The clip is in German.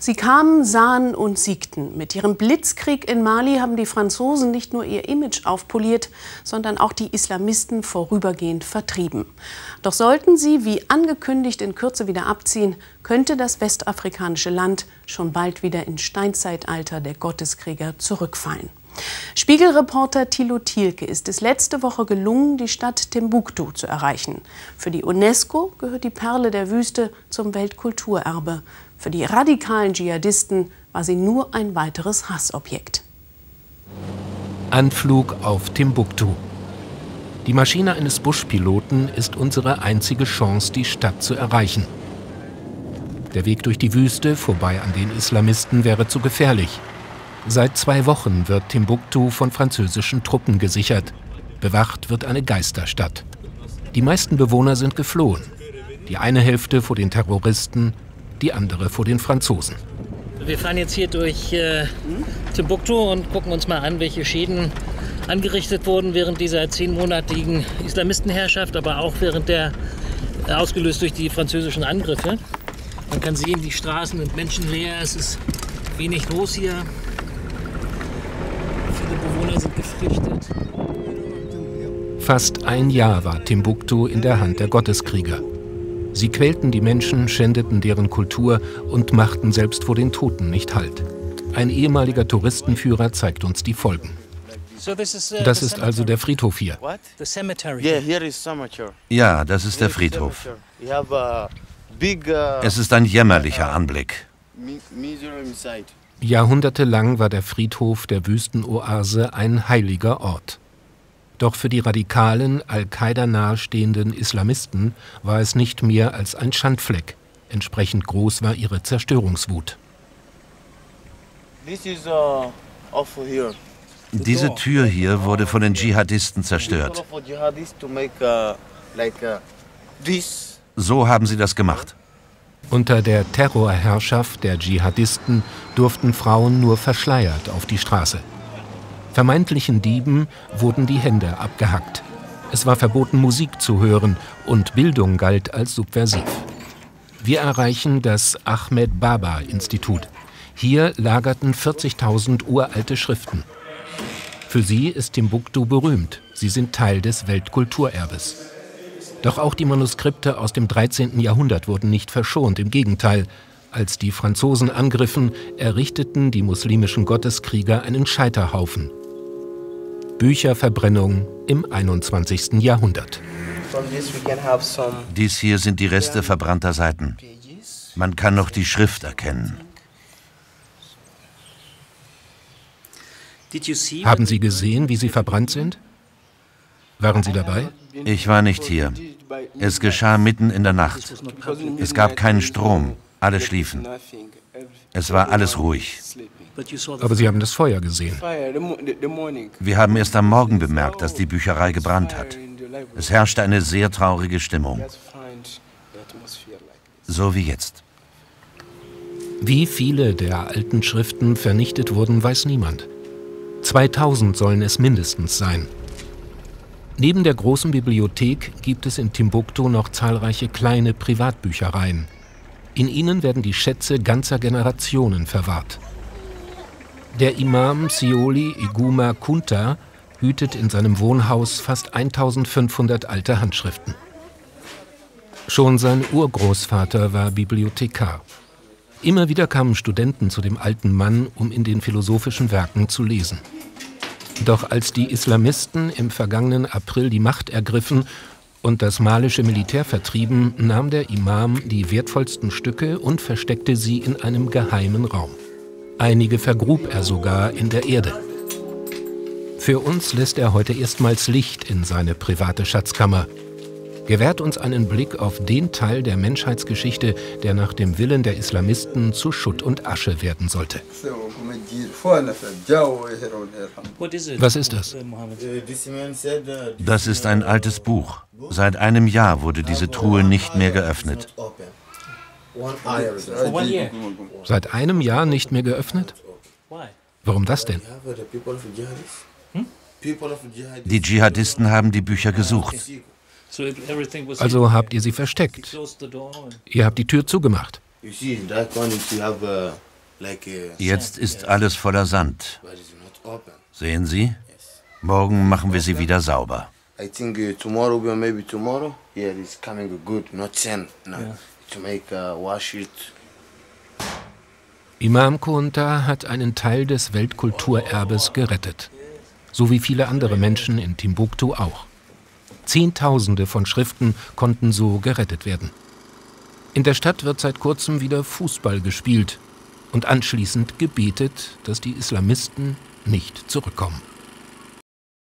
Sie kamen, sahen und siegten. Mit ihrem Blitzkrieg in Mali haben die Franzosen nicht nur ihr Image aufpoliert, sondern auch die Islamisten vorübergehend vertrieben. Doch sollten sie, wie angekündigt, in Kürze wieder abziehen, könnte das westafrikanische Land schon bald wieder ins Steinzeitalter der Gotteskrieger zurückfallen. Spiegelreporter Thilo Thielke ist es letzte Woche gelungen, die Stadt Timbuktu zu erreichen. Für die UNESCO gehört die Perle der Wüste zum Weltkulturerbe. Für die radikalen Dschihadisten war sie nur ein weiteres Hassobjekt. Anflug auf Timbuktu. Die Maschine eines Buschpiloten ist unsere einzige Chance, die Stadt zu erreichen. Der Weg durch die Wüste vorbei an den Islamisten wäre zu gefährlich. Seit zwei Wochen wird Timbuktu von französischen Truppen gesichert. Bewacht wird eine Geisterstadt. Die meisten Bewohner sind geflohen. Die eine Hälfte vor den Terroristen, die andere vor den Franzosen. Wir fahren jetzt hier durch äh, Timbuktu und gucken uns mal an, welche Schäden angerichtet wurden während dieser zehnmonatigen Islamistenherrschaft, aber auch während der äh, ausgelöst durch die französischen Angriffe. Man kann sehen, die Straßen sind menschenleer, es ist wenig los hier. Viele Bewohner sind geflüchtet. Fast ein Jahr war Timbuktu in der Hand der Gotteskrieger. Sie quälten die Menschen, schändeten deren Kultur und machten selbst vor den Toten nicht Halt. Ein ehemaliger Touristenführer zeigt uns die Folgen. Das ist also der Friedhof hier. Ja, das ist der Friedhof. Es ist ein jämmerlicher Anblick. Jahrhundertelang war der Friedhof der Wüstenoase ein heiliger Ort. Doch für die radikalen, Al-Qaida nahestehenden Islamisten war es nicht mehr als ein Schandfleck. Entsprechend groß war ihre Zerstörungswut. Diese Tür hier wurde von den Dschihadisten zerstört. So haben sie das gemacht. Unter der Terrorherrschaft der Dschihadisten durften Frauen nur verschleiert auf die Straße. Vermeintlichen Dieben wurden die Hände abgehackt. Es war verboten, Musik zu hören und Bildung galt als subversiv. Wir erreichen das Ahmed Baba Institut. Hier lagerten 40.000 uralte Schriften. Für sie ist Timbuktu berühmt. Sie sind Teil des Weltkulturerbes. Doch auch die Manuskripte aus dem 13. Jahrhundert wurden nicht verschont. Im Gegenteil, als die Franzosen angriffen, errichteten die muslimischen Gotteskrieger einen Scheiterhaufen. Bücherverbrennung im 21. Jahrhundert. Dies hier sind die Reste verbrannter Seiten. Man kann noch die Schrift erkennen. Haben Sie gesehen, wie sie verbrannt sind? Waren Sie dabei? Ich war nicht hier. Es geschah mitten in der Nacht. Es gab keinen Strom. Alle schliefen. Es war alles ruhig. Aber Sie haben das Feuer gesehen. Wir haben erst am Morgen bemerkt, dass die Bücherei gebrannt hat. Es herrschte eine sehr traurige Stimmung. So wie jetzt. Wie viele der alten Schriften vernichtet wurden, weiß niemand. 2000 sollen es mindestens sein. Neben der großen Bibliothek gibt es in Timbuktu noch zahlreiche kleine Privatbüchereien. In ihnen werden die Schätze ganzer Generationen verwahrt. Der Imam Sioli Iguma Kunta hütet in seinem Wohnhaus fast 1500 alte Handschriften. Schon sein Urgroßvater war Bibliothekar. Immer wieder kamen Studenten zu dem alten Mann, um in den philosophischen Werken zu lesen. Doch als die Islamisten im vergangenen April die Macht ergriffen und das malische Militär vertrieben, nahm der Imam die wertvollsten Stücke und versteckte sie in einem geheimen Raum. Einige vergrub er sogar in der Erde. Für uns lässt er heute erstmals Licht in seine private Schatzkammer, gewährt uns einen Blick auf den Teil der Menschheitsgeschichte, der nach dem Willen der Islamisten zu Schutt und Asche werden sollte. Was ist das? Das ist ein altes Buch. Seit einem Jahr wurde diese Truhe nicht mehr geöffnet. Seit einem Jahr nicht mehr geöffnet? Warum das denn? Die Dschihadisten haben die Bücher gesucht. Also habt ihr sie versteckt. Ihr habt die Tür zugemacht. Jetzt ist alles voller Sand. Sehen Sie? Morgen machen wir sie wieder sauber. I think uh, tomorrow, maybe tomorrow, yeah, it's coming good, not sand, no, yeah. To make uh, wash it. Imam Kunta hat einen Teil des Weltkulturerbes gerettet. So wie viele andere Menschen in Timbuktu auch. Zehntausende von Schriften konnten so gerettet werden. In der Stadt wird seit kurzem wieder Fußball gespielt und anschließend gebetet, dass die Islamisten nicht zurückkommen.